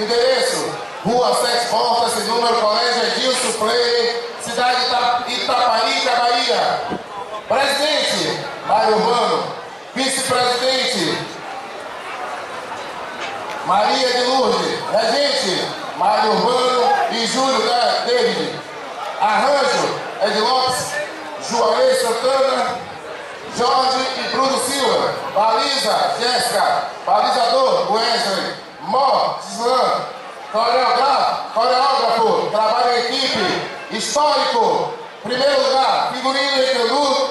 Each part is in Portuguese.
Endereço, Rua Sete Portas, número Colégio Edilson Freire, cidade de Itaparica, Bahia. Presidente, Mário Urbano. Vice-presidente, Maria de Lourdes. Regente, Mário Urbano e Júlio da David. Arranjo, Ed Lopes, Juarez Santana, Jorge e Bruno Silva. Baliza, Jéssica. Balizador, Wesley. Mó, Gislan. Coreógrafo, coreógrafo, trabalho em equipe. Histórico, primeiro lugar, figurino Candu,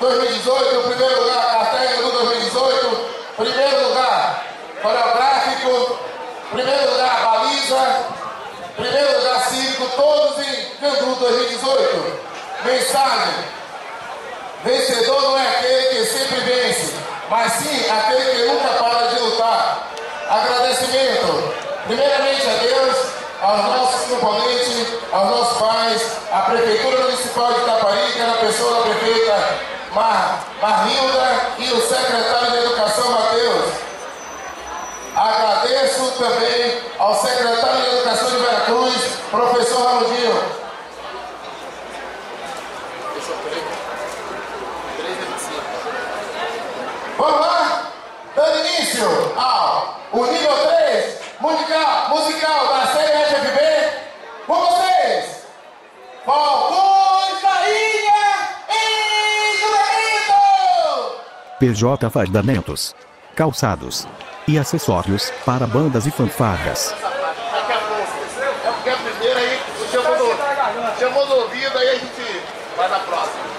2018, primeiro lugar, cartel do 2018, primeiro lugar, coreográfico, primeiro lugar, baliza, primeiro lugar, cívico, todos em Candu 2018. Mensagem, vencedor não é aquele que sempre vence, mas sim aquele que nunca para de lutar. Agradecimento, primeiramente a Deus, aos nossos componentes, aos nossos pais, à Prefeitura Municipal de Itaparica, na pessoa da prefeita Mar, Marrilda e o secretário de Educação, Matheus. Agradeço também ao secretário musical, da série FFB. Com vocês, Falcões da Ilha e Juventude! PJ Fardamentos, calçados e acessórios para bandas e fanfarras. Daqui a pouco. É porque a primeira aí chamou no, chamou no ouvido, aí a gente vai na próxima.